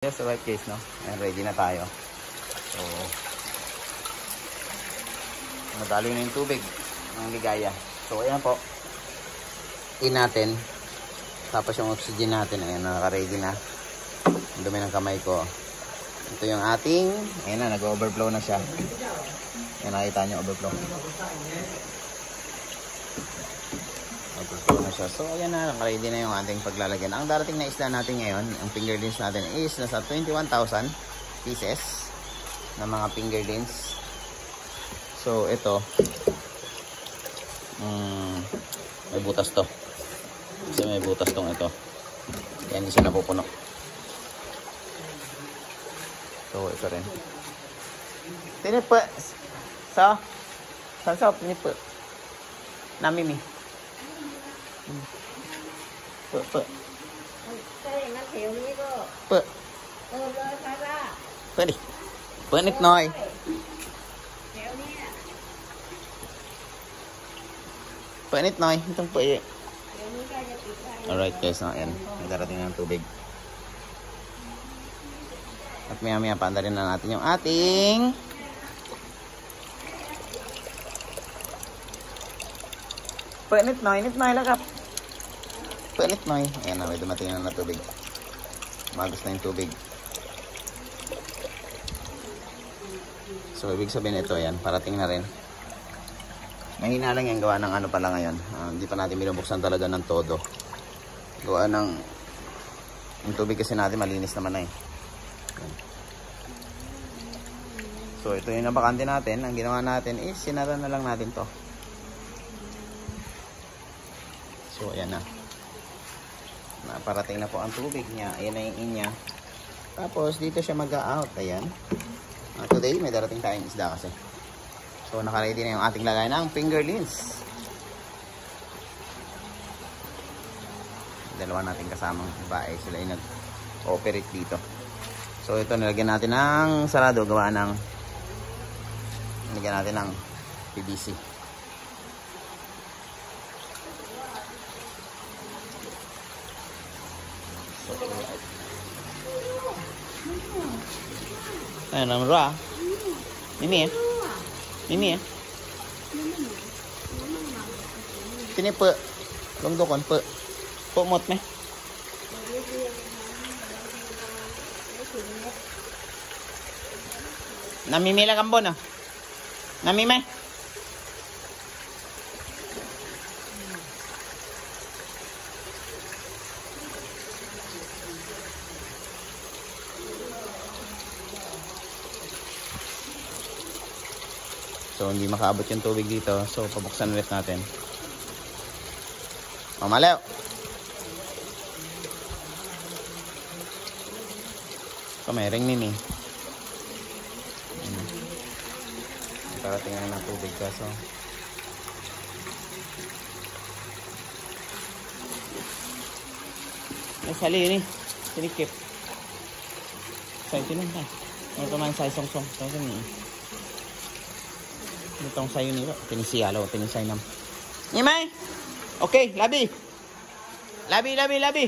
Yes, the right case, no? Ayan, ready na tayo. So, madali na yung tubig ng ligaya. So, ayan po. In natin. Tapos yung oxygen natin, ayan, naka-ready na. Ang dumi ng kamay ko. Ito yung ating, ayan na, nag-overflow na siya. Ayan, nakita nyo, overflow. Na siya. So, ayan na, naka-ready na yung ating paglalagyan. Ang darating na isda natin ngayon, ang fingerlings natin is nasa 21,000 pieces na mga fingerlings. So, ito, mm, may butas to. Kasi may butas tong ito. Kaya hindi siya napupuno. So, ito rin. Tinipo. So, saan sa tinipo? Namimi. Hmm. Po, po, ใช่งั้นแถวนี้ก็ po. เออเลยค่ะล่ะ Po di. Po nit noy. แถวเนี้ย Po nit noy. Itong po eh. เดี๋ยวนี้ใกล้จะปิดได้ Alright guys, no, ayan. May darating na ng tubig. At maya maya paanda rin na natin yung ating Panit noy, nit noy lakap. Panit noy. Ayan na, may dumating na ng tubig. Magos na yung tubig. So, ibig sabihin ito, ayan, parating na rin. Mahina lang yung gawa ng ano pala ngayon. Ah, hindi pa natin binubuksan talaga ng todo. Gawa ng yung tubig kasi natin malinis naman na eh. So ito yung nabakante natin. Ang ginawa natin is sinara na lang natin to. So ayan na. Naparating na po ang tubig niya. Ayan na yung inya. Tapos dito siya mag-out. Ayan. Ah, today may darating tayong isda kasi. So naka-ready na yung ating lagay ng fingerlings. dalawa natin kasamang babae sila yung nag-operate dito so ito nilagyan natin ng sarado gawa ng nilagyan natin ng PVC này, làm rõ à? mì à? mì mì mì cái này bự lông vâng, tôi còn bự bộ một này. Namimela kambon ah. Namimay. So, hindi makaabot yung tubig dito. So, pabuksan ulit natin. Mamalaw! So, may ring mimi. Ayan. Parating na ng tubig kaso. Ay, sali yun eh. Sinikip. Sa'yo tinun ka. Ano ito man sa'yo song-song. Ito ito niya. Itong sayo nila. Pinisiyalo. Pinisay nam. Imay! Okay, labi. Labi, labi, labi.